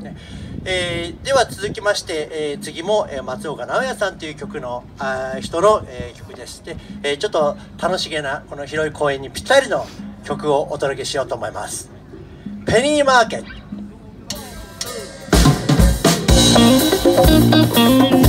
ね。えー、では続きまして、えー、次も、え、松岡直哉さんという曲のあ人の、えー、曲でして、え、ちょっと楽しげなこの広い公園にぴったりの曲をお届けしようと思います。ペニーマーケット。